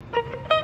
you